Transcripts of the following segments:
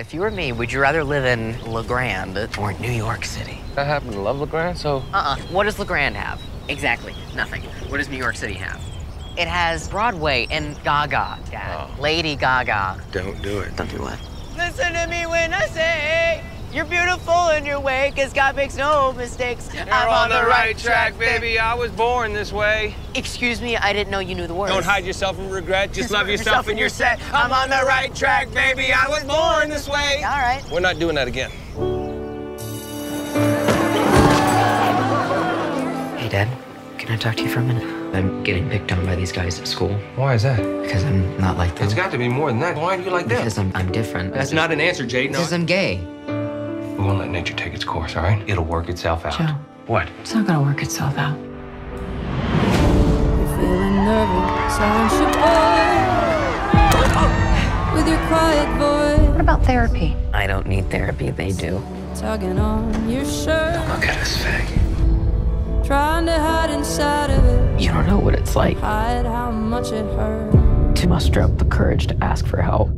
If you were me, would you rather live in La Grande or New York City? I happen to love La Grande, so Uh-uh. What does La Grande have? Exactly. Nothing. What does New York City have? It has Broadway and Gaga, Dad. Oh. Lady Gaga. don't do it. Don't do what? Listen to me when I say you're beautiful in your way, cause God makes no mistakes. You're on the right track, baby. I was born this way. Excuse me, I didn't know you knew the words. Don't hide yourself from regret. Just love yourself and you're set. I'm on the right track, baby. I was born this way. All right. We're not doing that again. Hey, Dad. Can I talk to you for a minute? I'm getting picked on by these guys at school Why is that? because I'm not like them. It's got to be more than that. Why are you like that? because I'm, I'm different. That's not an answer, Jade. No. Because I'm gay. We won't let nature take its course, all right? It'll work itself out. Joe. What? It's not gonna work itself out. Feeling nervous, aren't you, boy? With your quiet What about therapy? I don't need therapy. They do. tugging on your shirt, Look at us, fag. trying to hide inside of it, You don't know what it's like hide how much it hurt. to muster up the courage to ask for help.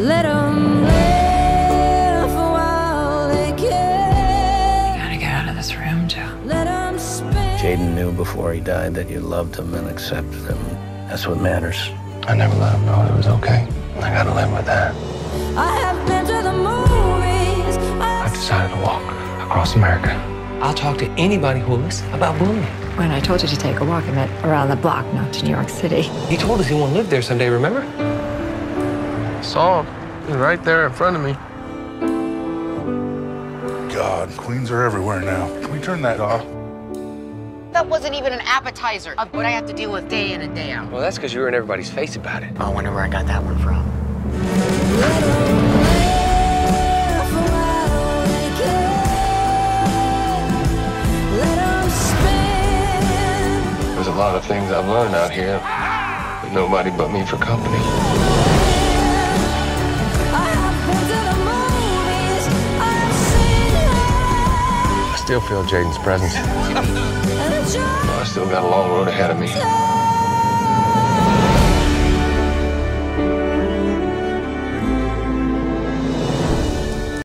Let 'em live while they can. Gotta get out of this room, Joe. Let 'em spin. Jadin knew before he died that you loved him and accepted him. That's what matters. I never let him know it was okay. I gotta live with that. I have been to the movies. I I've decided to walk across America. I'll talk to anybody who will listen about bullying. When I told you to take a walk, I meant around the block, not to New York City. He told us he won't live there someday, remember? Saw him. Right there in front of me. God, queens are everywhere now. Can we turn that off? That wasn't even an appetizer of what I have to deal with day in and day out. Well, that's because you were in everybody's face about it. I wonder where I got that one from. live while they can. Let 'em spin. There's a lot of things I've learned out here, but nobody but me for company. Still feel Jadin's presence. I still got a long road ahead of me.